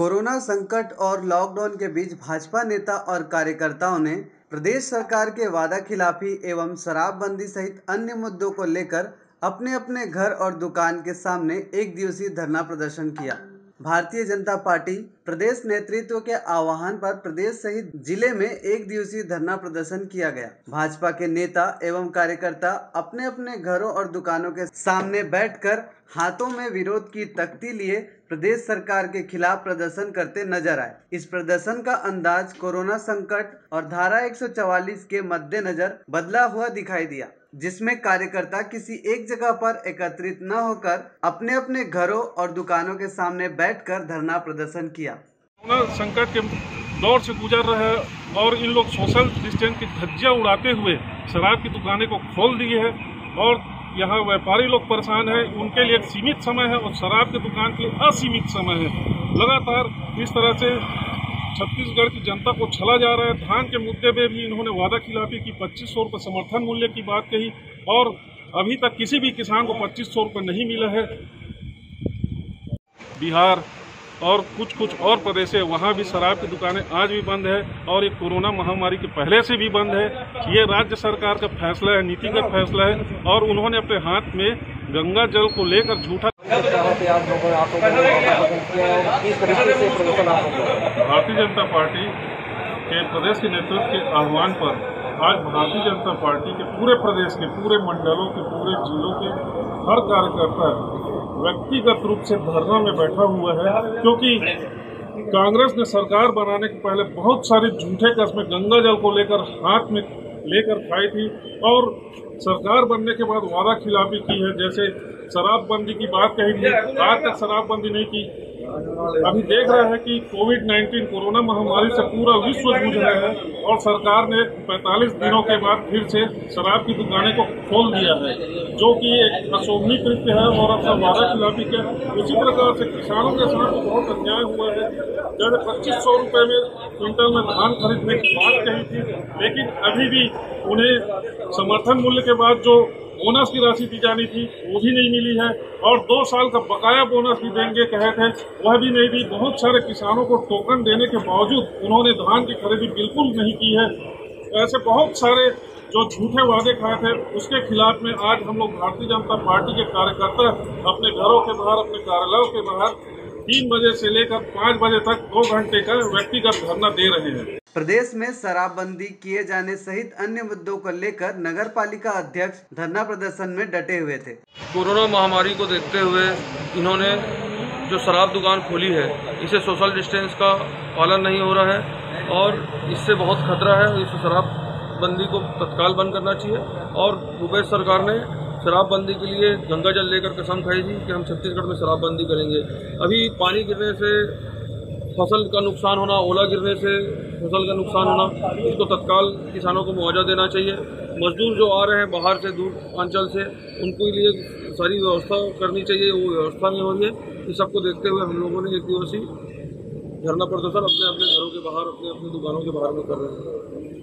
Corona संकट और lockdown के बीच भाजपा नेता और कार्यकर्ताओं ने प्रदेश सरकार के वादा खिलाफी एवं शराबबंदी सहित अन्य मुद्दों को लेकर अपने अपने घर और दुकान के सामने एक दिवसीय धरना प्रदर्शन किया। भारतीय जनता पार्टी प्रदेश नेतृत्व के आह्वान पर प्रदेश सहित ज़िले में एक दिवसीय धरना प्रदर्शन किया गया। भाजपा के नेता एवं कार्यकर्ता अपने अपने घरों और दुकानों के सामने बैठकर हाथों में विरोध की तख्ती लिए प्रदेश सरकार के खिलाफ प्रदर्शन करते नज़र आए। इस प्रदर्शन का अंदाज कोरोना संकट और धारा 144 के मद्देनजर बदला हुआ दिखाई दिया, जिसमें कार्यकर्ता किसी एक जगह पर एकत्रित न होकर अपने अपने घरों और दुकानों के सामने बैठकर धरना प्रदर्शन किया। कोरोना संकट के दौर से गुजर रहे और इन लोग सोशल डिस्टेंस की धज्जियाँ उड़ाते हुए शराब की दुकानें को खोल दिए है और यहाँ व्यापारी लोग परेशान हैं, उनके लिए एक सीमित समय है और शराब की दुकान के लिए असीमित समय है। लगातार इस तरह से छत्तीसगढ़ की जनता को छला जा रहा है। धान के मुद्दे पे भी इन्होंने वादा खिलाफी की पच्चीस सौ रुपये समर्थन मूल्य की बात कही और अभी तक किसी भी किसान को पच्चीस सौ रुपये नहीं मिला है। बिहार और कुछ कुछ और प्रदेश है वहाँ भी शराब की दुकानें आज भी बंद है और ये कोरोना महामारी के पहले से भी बंद है। ये राज्य सरकार का फैसला है, नीतिगत फैसला है और उन्होंने अपने हाथ में गंगा जल को लेकर झूठा भारतीय जनता पार्टी के प्रदेश के नेतृत्व के आह्वान पर आज भारतीय जनता पार्टी के पूरे प्रदेश के पूरे मंडलों के, पूरे जिलों के हर कार्यकर्ता व्यक्तिगत रूप से धरना में बैठा हुआ है, क्योंकि कांग्रेस ने सरकार बनाने के पहले बहुत सारे झूठे कस्मे गंगा जल को लेकर, हाथ में लेकर खाई थी, और सरकार बनने के बाद वादा खिलाफी की है, जैसे शराबबंदी की बात कही थी, आज तक शराबबंदी नहीं की। अभी देख रहे हैं कि कोविड 19 कोरोना महामारी से पूरा विश्व जूझ रहा है और सरकार ने 45 दिनों के बाद फिर से शराब की दुकानें को खोल दिया है, जो कि एक अशोभनीय कृत्य है और अपना वादा खिलाफी के उसी प्रकार से किसानों के साथ बहुत अन्याय हुआ है। जैसे पच्चीस सौ रुपये में क्विंटल में धान खरीदने की बात कही थी, लेकिन अभी भी उन्हें समर्थन मूल्य के बाद जो बोनस की राशि दी जानी थी, वो भी नहीं मिली है। और दो साल का बकाया बोनस भी देंगे कहे थे, वह भी नहीं दी। बहुत सारे किसानों को टोकन देने के बावजूद उन्होंने धान की खरीदी बिल्कुल नहीं की है। ऐसे बहुत सारे जो झूठे वादे खाए थे, उसके खिलाफ में आज हम लोग भारतीय जनता पार्टी के कार्यकर्ता अपने घरों के बाहर, अपने कार्यालयों के बाहर तीन बजे से लेकर पाँच बजे तक दो घंटे का व्यक्तिगत धरना दे रहे हैं। प्रदेश में शराबबंदी किए जाने सहित अन्य मुद्दों को लेकर नगर पालिका अध्यक्ष धरना प्रदर्शन में डटे हुए थे। कोरोना महामारी को देखते हुए इन्होंने जो शराब दुकान खोली है, इसे सोशल डिस्टेंस का पालन नहीं हो रहा है और इससे बहुत खतरा है, इस शराबबंदी को तत्काल बंद करना चाहिए और भूपेश सरकार ने शराबबंदी के लिए गंगा जल लेकर कसम खाई थी कि हम छत्तीसगढ़ में शराबबंदी करेंगे। अभी पानी गिरने से फ़सल का नुकसान होना, ओला गिरने से फ़सल का नुकसान होना, इसको तत्काल किसानों को मुआवजा देना चाहिए। मजदूर जो आ रहे हैं बाहर से, दूर अंचल से, उनको लिए सारी व्यवस्था करनी चाहिए, वो व्यवस्था नहीं हो रही है इस सबको देखते हुए हम लोगों ने एक दिवसीय धरना प्रदर्शन अपने अपने घरों के बाहर अपने अपनी दुकानों के बाहर में कर रहे हैं।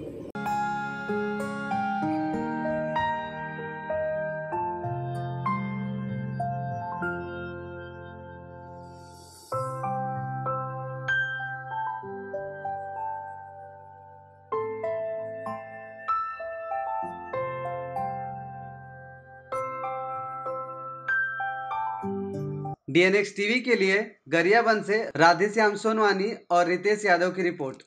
डीएनएक्स टीवी के लिए गरियाबंद से राधेश्याम सोनवानी और रितेश यादव की रिपोर्ट।